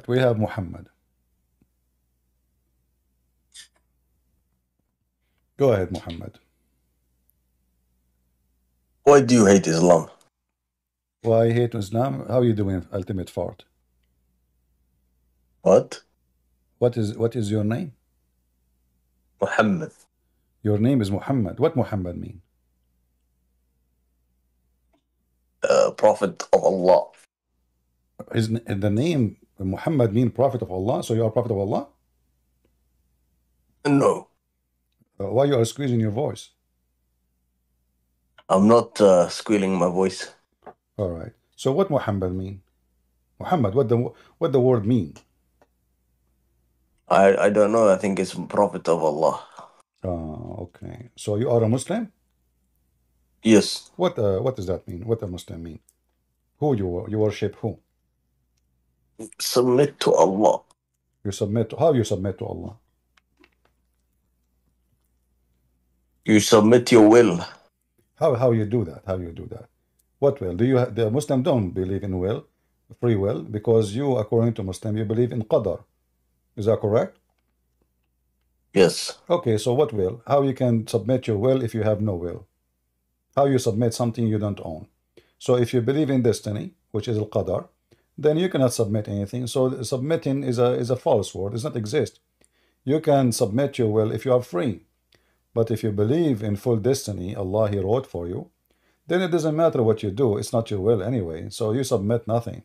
right, we have Muhammad. Go ahead, Muhammad. Why do you hate Islam? Why I hate Islam? How are you doing, ultimate fart? What? What is what is your name? Muhammad. Your name is Muhammad. What Muhammad mean? Uh, Prophet of Allah. Is the name Muhammad mean prophet of Allah? So you are prophet of Allah? No. Uh, why you are squeezing your voice? I'm not uh, squealing my voice. All right. So what Muhammad mean? Muhammad, what the what the word mean? I, I don't know. I think it's Prophet of Allah. Uh, okay. So you are a Muslim? Yes. What uh, what does that mean? What a Muslim mean? Who you you worship who? Submit to Allah. You submit to, how you submit to Allah? You submit your will. How how you do that? How you do that? What will? Do you the Muslim don't believe in will, free will, because you according to Muslim you believe in qadar. Is that correct? Yes. Okay, so what will? How you can submit your will if you have no will? How you submit something you don't own? So if you believe in destiny, which is al-qadar, then you cannot submit anything. So submitting is a is a false word. Does not exist. You can submit your will if you are free. But if you believe in full destiny, Allah He wrote for you, then it doesn't matter what you do. It's not your will anyway. So you submit nothing.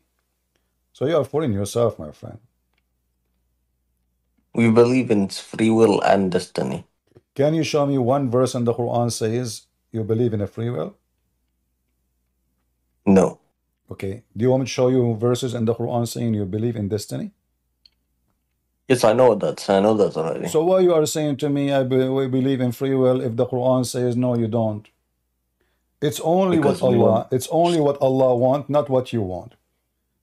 So you are fooling yourself, my friend. We believe in free will and destiny. Can you show me one verse in the Quran says you believe in a free will? Okay. Do you want me to show you verses in the Quran saying you believe in destiny? Yes, I know that. I know that already. So why you are saying to me I be, we believe in free will if the Quran says no you don't? It's only Because what Allah it's only what Allah want, not what you want.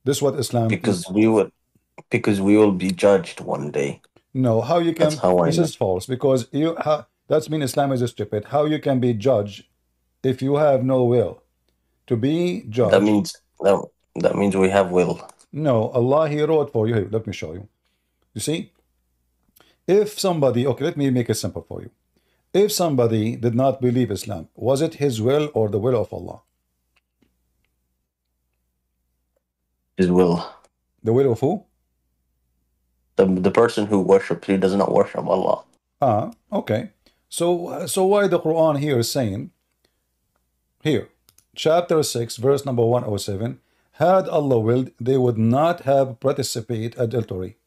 This is what Islam because we will because we will be judged one day. No, how you can That's how I this know. is false because you how, that's mean Islam is stupid. How you can be judged if you have no will to be judged? That means that, that means we have will. No, Allah He wrote for you. Here, let me show you. You see, if somebody, okay, let me make it simple for you. If somebody did not believe Islam, was it his will or the will of Allah? His will. The will of who? The, the person who worships, he does not worship Allah. Ah, okay. So, so why the Quran here is saying, here, chapter 6, verse number 107, had Allah willed, they would not have participate adultery.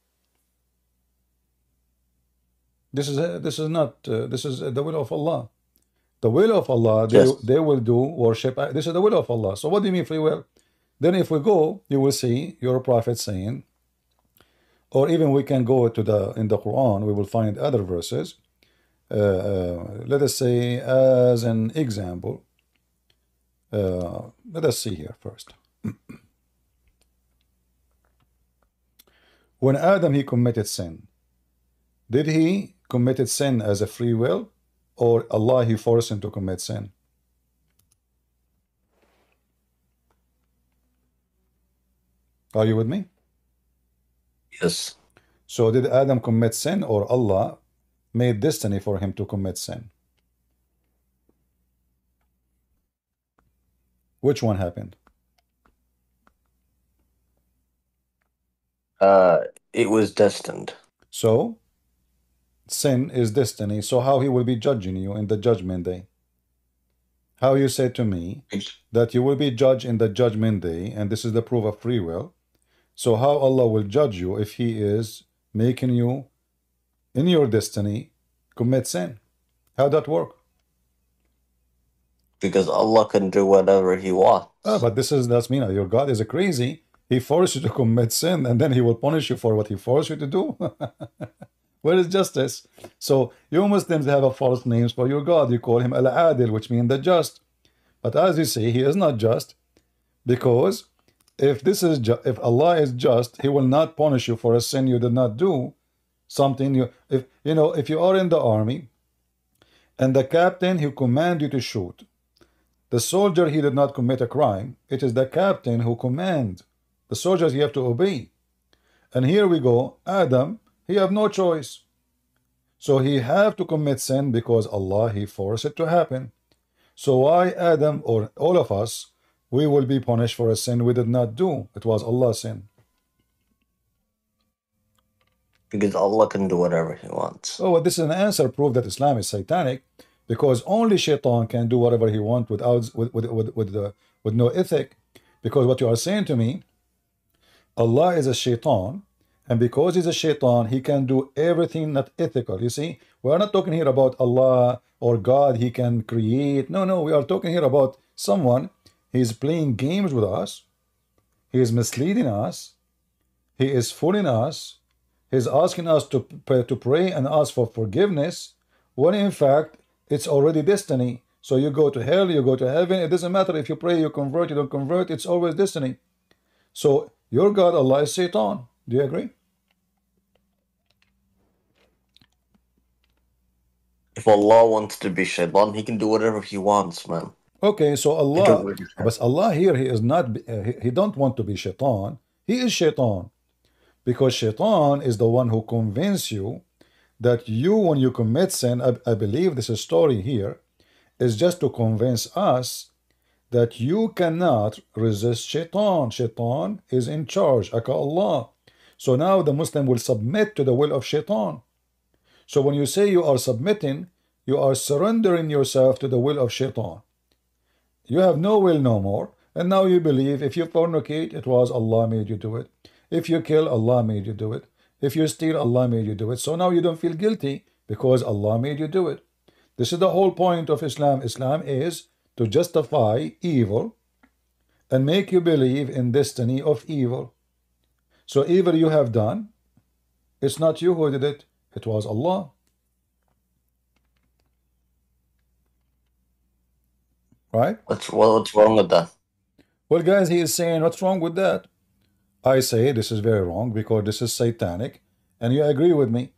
This is this is not uh, this is the will of Allah. The will of Allah, they, Yes. they will do worship. Uh, This is the will of Allah. So what do you mean free will? Then if we go, you will see your prophet saying, or even we can go to the in the Quran, we will find other verses. Uh, uh, let us say as an example. Uh, let us see here first. when Adam he committed sin, did he committed sin as a free will, or Allah he forced him to commit sin? Are you with me? Yes. So did Adam commit sin or Allah made destiny for him to commit sin? Which one happened? Uh, it was destined. So sin is destiny. So how he will be judging you in the judgment day? How you say to me that you will be judged in the judgment day, and this is the proof of free will. So how Allah will judge you if He is making you in your destiny commit sin? How that work? Because Allah can do whatever He wants. Ah, but this is that's mean your God is a crazy. He forced you to commit sin, and then He will punish you for what He forced you to do. Where is justice? So you Muslims have a false names for your God. You call Him Al Adil, which means the just. But as you see, He is not just, because if this is ju- if Allah is just, He will not punish you for a sin you did not do. Something you if you know if you are in the army, and the captain who command you to shoot, the soldier he did not commit a crime. It is the captain who command. The soldiers he have to obey. And here we go, Adam, he have no choice. So he have to commit sin because Allah, he forced it to happen. So why Adam or all of us, we will be punished for a sin we did not do. It was Allah's sin. Because Allah can do whatever He wants. Oh, well, this is an answer proof that Islam is satanic because only shaitan can do whatever he wants without with with with with, the, with no ethic. Because what you are saying to me, Allah is a shaitan, and because he's a shaitan, he can do everything not ethical. You see, we are not talking here about Allah or God, he can create. No, no, we are talking here about someone, he's playing games with us, he is misleading us, he is fooling us, he's asking us to, to pray and ask for forgiveness, when in fact, it's already destiny. So you go to hell, you go to heaven. It doesn't matter if you pray, you convert, you don't convert. It's always destiny. So your God, Allah, is Satan. Do you agree? If Allah wants to be Shaitan, He can do whatever He wants, man. Okay, so Allah, can do whatever- but Allah here, He is not, uh, he, he don't want to be Shaitan. He is Shaitan. Because Shaitan is the one who convince you that you, when you commit sin, I, I believe this story here is just to convince us that you cannot resist Shaitan. Shaitan is in charge, aka Allah. So now the Muslim will submit to the will of Shaitan. So when you say you are submitting, you are surrendering yourself to the will of Shaitan. You have no will no more, and now you believe if you fornicate, it was Allah made you do it. If you kill, Allah made you do it. If you steal, Allah made you do it. So now you don't feel guilty because Allah made you do it. This is the whole point of Islam. Islam is to justify evil and make you believe in destiny of evil. So evil you have done, it's not you who did it, it was Allah. Right? What's what's wrong with that? Well, guys, he is saying, what's wrong with that? I say this is very wrong because this is satanic, and you agree with me.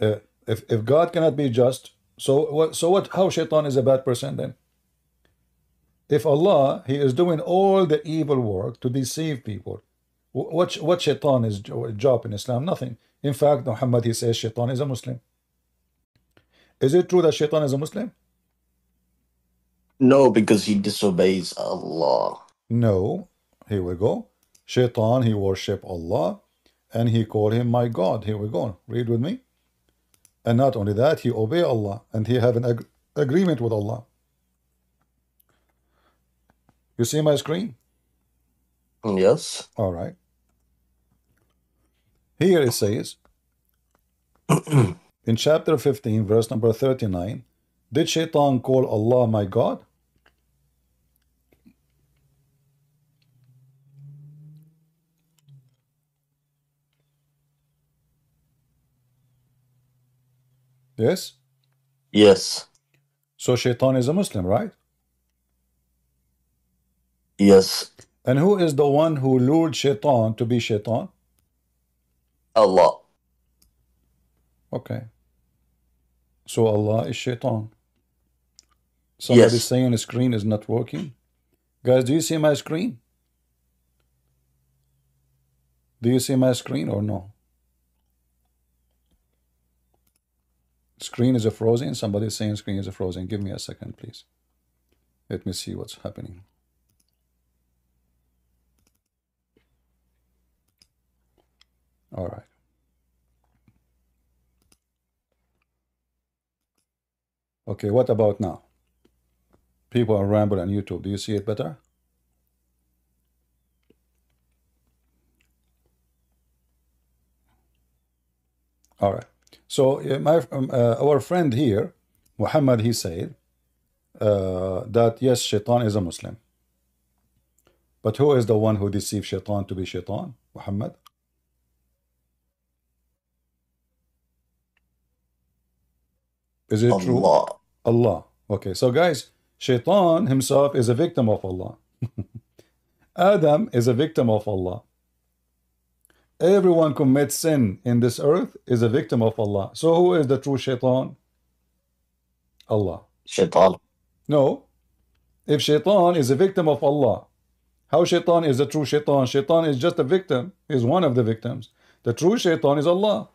Uh, if if God cannot be just, so what? So what? How Shaitan is a bad person then? If Allah, He is doing all the evil work to deceive people. What what Shaitan is job in Islam? Nothing. In fact, Muhammad he says Shaitan is a Muslim. Is it true that Shaitan is a Muslim? No, because he disobeys Allah. No. Here we go. Shaitan, he worship Allah and he called him my God. Here we go. Read with me. And not only that, he obey Allah and he have an ag- agreement with Allah. You see my screen? Yes. All right. Here it says in chapter 15, verse number 39, did Shaitan call Allah my God? Yes? Yes. So Shaitan is a Muslim, right? Yes. And who is the one who lured Shaitan to be Shaitan? Allah. Okay. So Allah is shaitan. Somebody Yes. saying the screen is not working. Guys, do you see my screen? Do you see my screen or no? Screen is a frozen. Somebody is saying screen is a frozen. Give me a second, please. Let me see what's happening. All right. Okay, what about now? People are rambling on YouTube. Do you see it better? All right. So uh, my um, uh, our friend here, Muhammad, he said uh, that yes, Shaitan is a Muslim. But who is the one who deceived Shaitan to be Shaitan? Muhammad. Is it true? Allah. Allah. Okay, so guys, Shaitan himself is a victim of Allah. Adam is a victim of Allah. Everyone commits sin in this earth is a victim of Allah. So who is the true Shaitan? Allah. Shaitan. No. If Shaitan is a victim of Allah, how Shaitan is the true Shaitan? Shaitan is just a victim, is one of the victims. The true shaitan is Allah.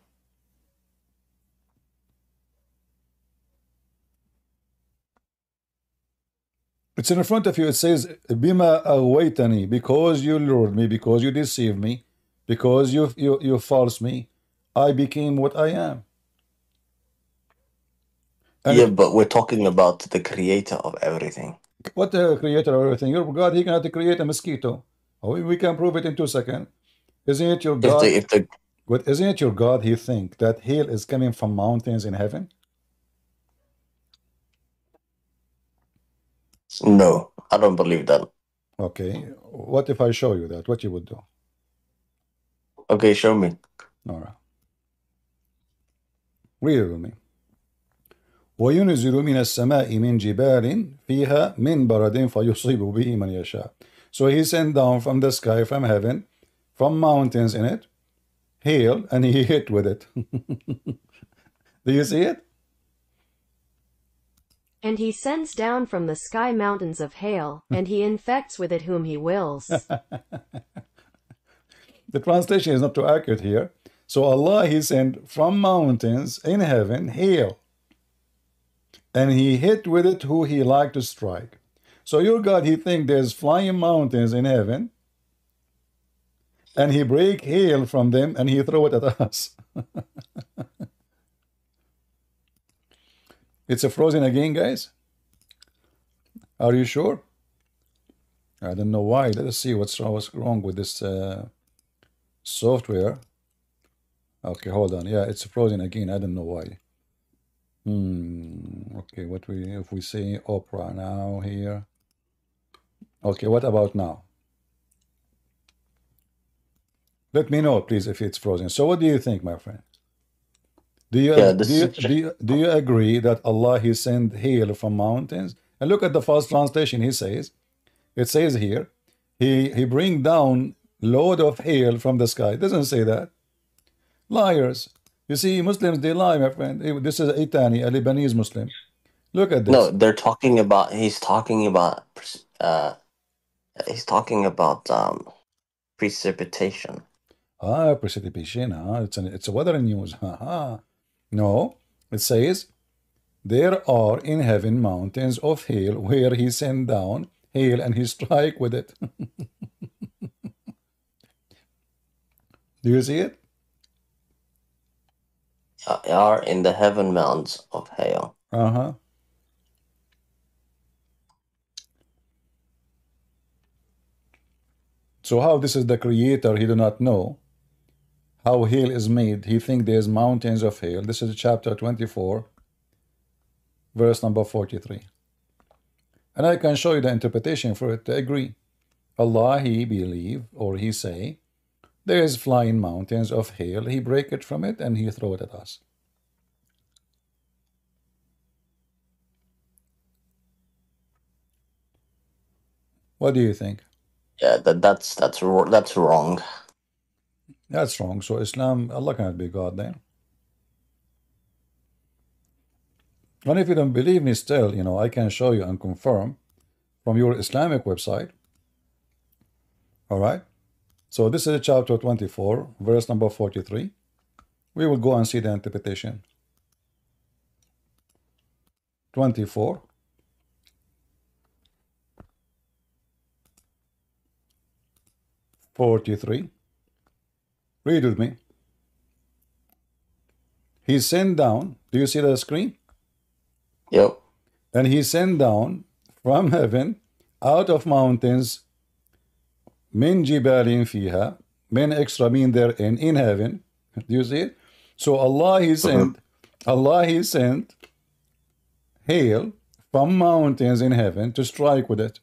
It's in front of you. It says, Bima awaitani, because you lured me, because you deceived me, because you you you false me, I became what I am. And yeah, but we're talking about the creator of everything. what the creator of everything? Your God, he cannot create a mosquito. Oh, we can prove it in two seconds. Isn't it your If God? the if the But isn't it your God? He think that hail is coming from mountains in heaven. no, I don't believe that. Okay. What if I show you that? What you would do? Okay, show me. All right. Read it with me. وينزل من السماء من جبال فيها من برد فيصيب به من يشاء. So he sent down from the sky, from heaven, from mountains in it, hail, and he hit with it. Do you see it? And he sends down from the sky mountains of hail, and he infects with it whom he wills. The translation is not too accurate here. So Allah He sent from mountains in heaven hail, and He hit with it who He liked to strike. So your God He think there's flying mountains in heaven, and He break hail from them and He throw it at us. it's a frozen again, guys. Are you sure? I don't know why. Let us see what's wrong, with this. Uh, software. Okay, hold on. Yeah, it's frozen again. I don't know why. Hmm. Okay, what we if we say opera now here. Okay, what about now? Let me know, please, if it's frozen. So, what do you think, my friend? Do you Yeah, do you, do you do you agree that Allah He sent hail from mountains? And look at the first translation. He says, it says here, He He bring down load of hail from the sky. It doesn't say that. Liars. You see, Muslims they lie, my friend. This is Itani, a Lebanese Muslim. Look at this. No, they're talking about. He's talking about. Uh, he's talking about um, precipitation. Ah, precipitation. Ah, it's an, it's a weather news. Haha. No, it says there are in heaven mountains of hail where he sent down hail and he strike with it. Do you see it? Uh, are in the heaven mounds of hail. Uh-huh. So how this is the creator, he do not know how hail is made. He think there's mountains of hail. This is chapter 24, verse number 43. And I can show you the interpretation for it to agree. Allah, he believe, or he say, there is flying mountains of hail. He break it from it and he throw it at us. What do you think? Yeah, that that's that's that's wrong. That's wrong. So Islam, Allah cannot be God then. And if you don't believe me still, you know, I can show you and confirm from your Islamic website. All right. So this is chapter 24, verse number 43. We will go and see the interpretation. 24. Forty-three. Read with me. He sent down. Do you see the screen? Yep. And he sent down from heaven, out of mountains, min jibalin fiha, min extra mean there in in heaven. Do you see it? So Allah he uh-huh. sent, Allah he sent hail from mountains in heaven to strike with it.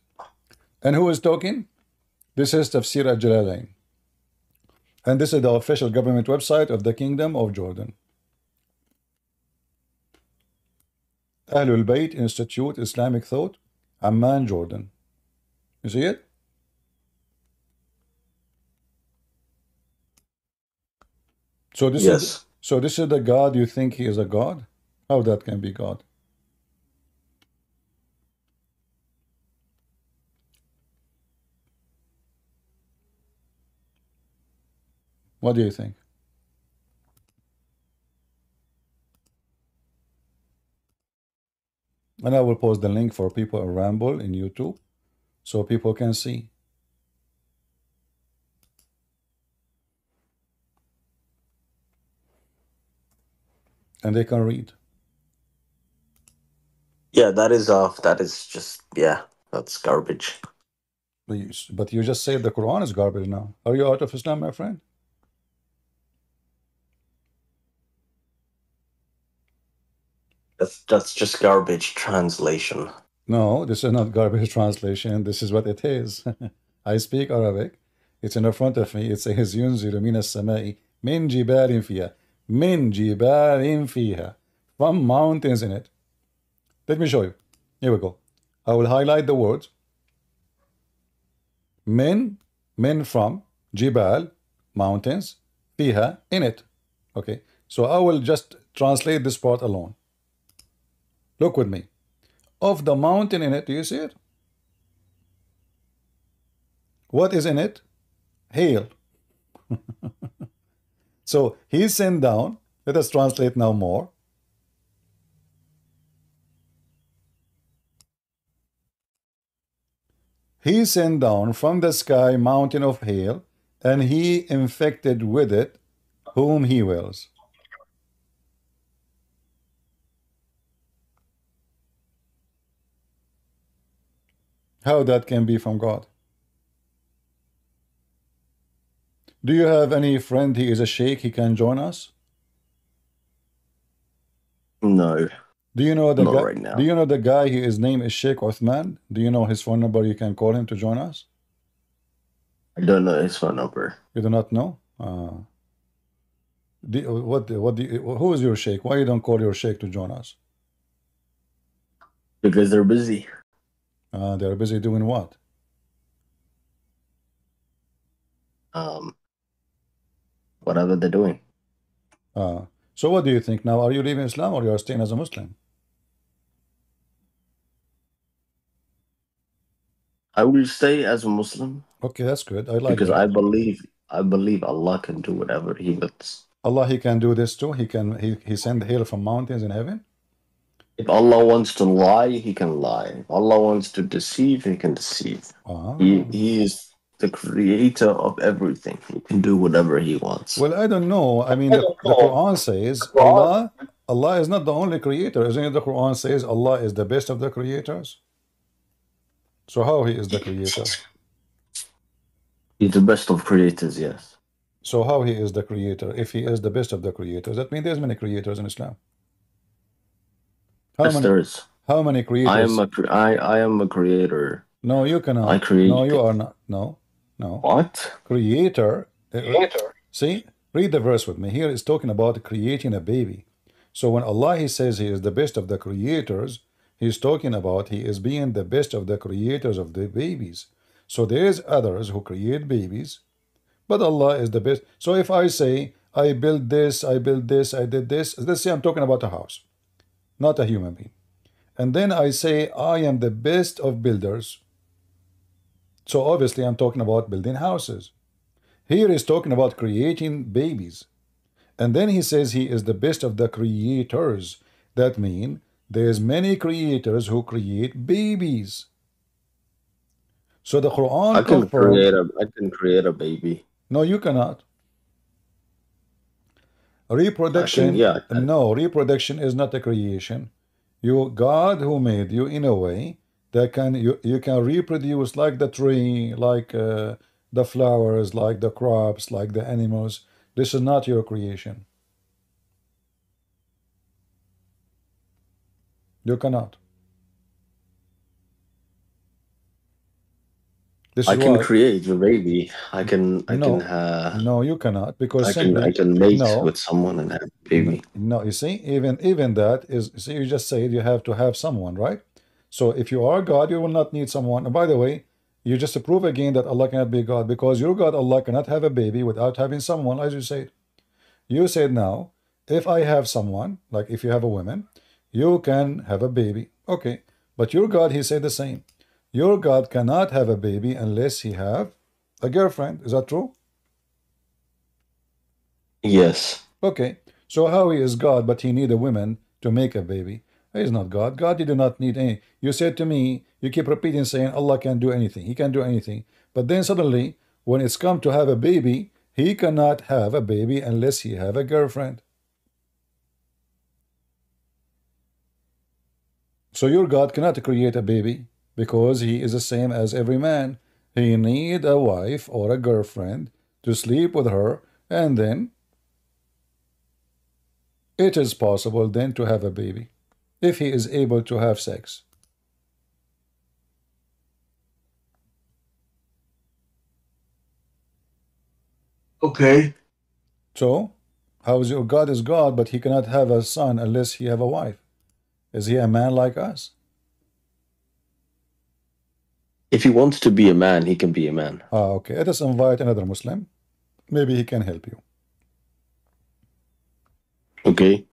And who is talking? This is Tafsir al-Jalalain. And this is the official government website of the Kingdom of Jordan. Ahlul Bayt Institute Islamic Thought, Amman, Jordan. You see it? So this yes. is so this is the God you think he is a God? How that can be God? What do you think? And I will post the link for people to Rumble in YouTube so people can see. And they can read. Yeah, that is uh that is just yeah, that's garbage. But you, but you just say the Quran is garbage now. Are you out of Islam, my friend? That's that's just garbage translation. No, this is not garbage translation. This is what it is. I speak Arabic. It's in the front of me. It says ينزل من السماء من جبال فيها من جبال فيها from mountains in it. Let me show you. Here we go. I will highlight the words. Min, min from, jibal, mountains, fiha, in it. Okay, so I will just translate this part alone. Look with me. Of the mountain in it, do you see it? What is in it? Hail. so he sent down. Let us translate now more. He sent down from the sky mountain of hail, and he infected with it whom he wills. How that can be from God? Do you have any friend he is a sheikh he can join us? No. Do you know the Not guy? right now. Do you know the guy? His name is Sheikh Uthman. Do you know his phone number? You can call him to join us. I don't know his phone number. You do not know. Uh, do, what? What? Do you, who is your sheikh? Why you don't call your sheikh to join us? Because they're busy. Uh, they're busy doing what? Um whatever they're doing. Uh, so what do you think now? Are you leaving Islam or you are staying as a Muslim? I will stay as a Muslim Okay, that's good. I like because that. I believe I believe Allah can do whatever He wants. Allah, He can do this too. He can. He He send hail from mountains in heaven. If Allah wants to lie, He can lie. If Allah wants to deceive, He can deceive. Ah. He He is the creator of everything. He can do whatever He wants. Well, I don't know. I mean, the, the Quran says Allah, Allah is not the only creator. Isn't it? The Quran says Allah is the best of the creators. So how He is the creator? He's the best of creators. Yes. So how He is the creator? If He is the best of the creators, that means there's many creators in Islam. How Yes, many? there is. How many creators? I am a cre- I I am a creator. No, you cannot. I create- No, you are not. No, no. What? Creator. uh, See, read the verse with me. Here it's talking about creating a baby. So when Allah He says He is the best of the creators, He's talking about He is being the best of the creators of the babies. So there's others who create babies, but Allah is the best. So if I say I built this, I built this, I did this, let's say I'm talking about a house, not a human being. And then I say I am the best of builders. So obviously I'm talking about building houses. Here he's talking about creating babies. And then he says he is the best of the creators. That means there's many creators who create babies. So the Quran I can confirm- create a I can create a baby. No, you cannot. Reproduction, yeah, I- no, reproduction is not a creation. You, God, who made you in a way that can you you can reproduce like the tree, like uh, the flowers, like the crops, like the animals. This is not your creation. You cannot. This I can create a baby. I can I No. can uh, no, you cannot because I can simply I can mate no. with someone and have a baby. No, you see, even even that is see, you just said you have to have someone, right? So if you are God, you will not need someone. And by the way, you just prove again that Allah cannot be God because your God, Allah, cannot have a baby without having someone, as you said. You said now, if I have someone, like if you have a woman, you can have a baby. Okay. But your God, he said the same. Your God cannot have a baby unless he have a girlfriend. Is that true? Yes. Okay, so how he is God, but he need a woman to make a baby? Is not God. God did not need any. You said to me, you keep repeating saying Allah can do anything. He can do anything. But then suddenly, when it's come to have a baby, he cannot have a baby unless he have a girlfriend. So your God cannot create a baby because he is the same as every man. He need a wife or a girlfriend to sleep with her and then it is possible then to have a baby if he is able to have sex. Okay. So, how is your God is God, but he cannot have a son unless he have a wife? Is he a man like us? If he wants to be a man, he can be a man. Ah, okay. Let us invite another Muslim. Maybe he can help you. Okay.